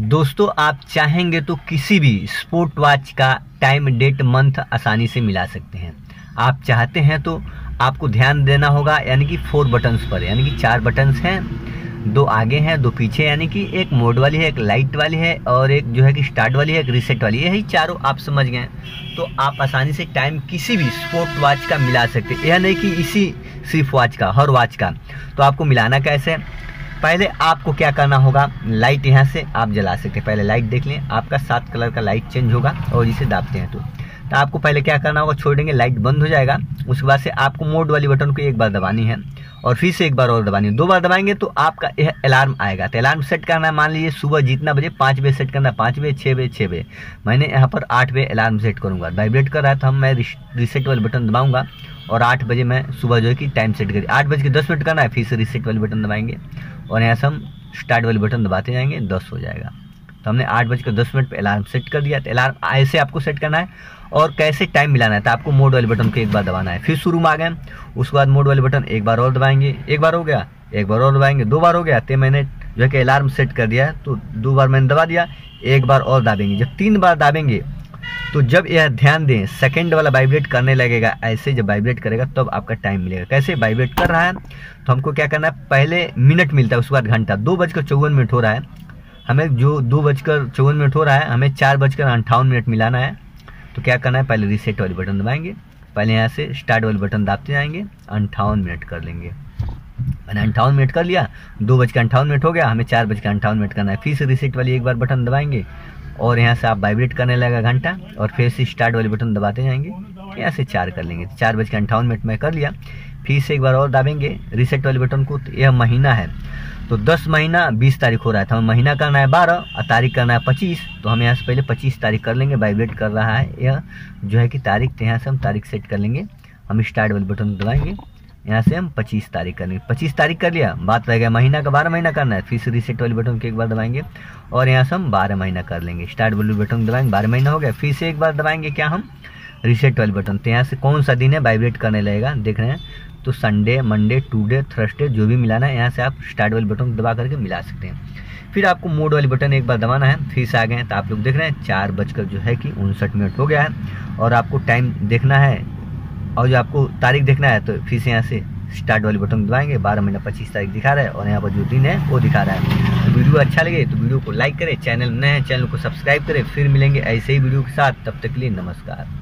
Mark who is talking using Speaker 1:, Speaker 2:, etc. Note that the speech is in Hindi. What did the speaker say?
Speaker 1: दोस्तों, आप चाहेंगे तो किसी भी स्पोर्ट वॉच का टाइम डेट मंथ आसानी से मिला सकते हैं। आप चाहते हैं तो आपको ध्यान देना होगा, यानी कि फोर बटन्स पर, यानी कि चार बटन्स हैं, दो आगे हैं, दो पीछे यानी कि एक मोड वाली है, एक लाइट वाली है, और एक जो है कि स्टार्ट वाली है, एक रिसेट वाली है, यही चारों आप समझ गए तो आप आसानी से टाइम किसी भी स्पोर्ट वॉच का मिला सकते यह नहीं कि इसी सिर्फ़ वॉच का, हर वॉच का। तो आपको मिलाना कैसे? पहले आपको क्या करना होगा? लाइट यहाँ से आप जला सकते हैं। पहले लाइट देख लें। आपका सात कलर का लाइट चेंज होगा और इसे दाबते हैं तो। तो आपको पहले क्या करना होगा? छोड़ देंगे। लाइट बंद हो जाएगा। उसके बाद से आपको मोड वाली बटन को एक बार दबानी है और फिर से एक बार और दबानी है। दो बार दबाएँगे तो आपका यह अलार्म आएगा। तो अलार्म सेट करना है। मान लीजिए सुबह जितना बजे? पाँच बजे सेट करना है। पाँच बजे छः बजे छः बजे। मैंने यहाँ पर आठ बजे अलार्म सेट करूँगा। वाइब्रेट कर रहा था हम मैं रिसेट वाले बटन दबाऊँगा और आठ बजे मैं सुबह जो है कि टाइम सेट करी। आठ बज के दस मिनट करना है। फिर से रिसेट वाले बटन दबाएँगे। और यहाँ से हम स्टार्ट वाले बटन दबाते जाएँगे, दस हो जाएगा। तो हमने आठ बज कर दस मिनट पर अलार्म सेट कर दिया। तो अलार्म ऐसे आपको सेट करना है और कैसे टाइम मिलाना है तो आपको मोड वाले बटन को एक बार दबाना है। फिर शुरू में आ गए उसके बाद मोड वाले बटन एक बार और दबाएँगे। एक बार हो गया, एक बार और दबाएँगे, दो बार हो गया। तो मैंने जो है कि अलार्म सेट कर दिया तो दो बार मैंने दबा दिया, एक बार और दाबेंगे। जब तीन बार दाबेंगे तो जब यह ध्यान दें सेकंड वाला वाइब्रेट करने लगेगा, ऐसे जब वाइब्रेट करेगा, तब तो आपका टाइम मिलेगा। कैसे वाइब्रेट कर रहा है? तो हमको क्या करना है? पहले मिनट मिलता है, उसके बाद घंटा। दो बजकर चौवन मिनट हो रहा है। हमें जो दो बजकर चौवन मिनट हो रहा है, हमें चार बजकर अंठावन मिनट मिलाना है। तो क्या करना है? पहले रिसेट वाली बटन दबाएँगे। पहले यहाँ से स्टार्ट वाले बटन दाबते जाएँगे। अंठावन मिनट कर लेंगे। मैंने अंठावन मिनट कर लिया। दो बज के अंठावन मिनट हो गया। हमें चार बज के अंठावन मिनट करना है। फिर से रिसेट वाली एक बार बटन दबाएँगे। और यहाँ से आप वाइब्रेट करने लगेगा घंटा और फिर से स्टार्ट वाले बटन दबाते जाएँगे। यहाँ से चार कर लेंगे। चार बज के अंठावन मिनट में कर लिया। फिर से एक बार और दाबेंगे। रिसेट वाले बटन को तो यह महीना है। तो दस महीना बीस तारीख हो रहा है। तो हमें महीना करना है बारह और तारीख करना है पच्चीस। तो हम यहाँ से पहले पच्चीस तारीख कर लेंगे। वाइब्रेट कर रहा है। यह जो है कि तारीख तो यहाँ से हम तारीख सेट कर लेंगे। हम स्टार्ट वाले बटन दबाएँगे। यहाँ से हम पच्चीस तारीख कर लेंगे। पच्चीस तारीख कर लिया बात रह गया महीना का, बारह महीना करना है। फिर से रिसेट वाले बटन को एक बार दबाएँगे और यहाँ से हम बारह महीना कर लेंगे। स्टार्ट वाले बटन दबाएँगे, बारह महीना हो गया। फिर से एक बार दबाएँगे क्या हम? रिसेट वाले बटन तो यहाँ से कौन सा दिन है? वाइब्रेट करने लगेगा, देख रहे हैं। तो संडे मंडे टूडे थर्सडे जो भी मिलाना है, यहाँ से आप स्टार्ट वाले बटन दबा करके मिला सकते हैं। फिर आपको मोड वाली बटन एक बार दबाना है। फिर से आ गए हैं तो आप लोग देख रहे हैं, चार बजकर जो है कि उनसठ मिनट हो गया है। और आपको टाइम देखना है और जो आपको तारीख देखना है तो फिर से यहाँ से स्टार्ट वाली बटन दबाएँगे, बारह महीना पच्चीस तारीख दिखा रहा है, और यहाँ पर जो दिन है, वो दिखा रहा है। तो वीडियो अच्छा लगे तो वीडियो को लाइक करें चैनल नए चैनल को सब्सक्राइब करें, फिर मिलेंगे ऐसे ही वीडियो के साथ, तब तक के लिए नमस्कार।